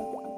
you